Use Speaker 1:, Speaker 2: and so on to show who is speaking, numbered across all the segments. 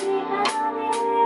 Speaker 1: Bye.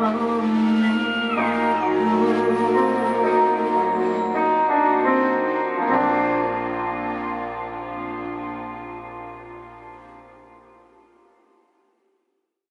Speaker 1: home.